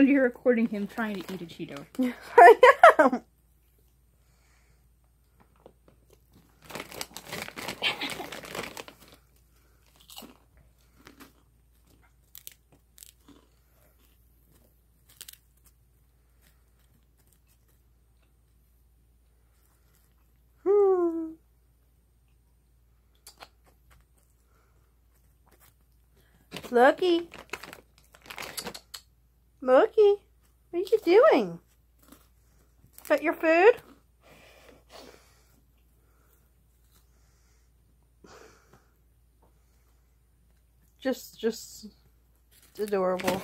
you're recording him trying to eat a Cheeto. I am. Hmm. Mookie, what are you doing? Got your food? Just, just adorable.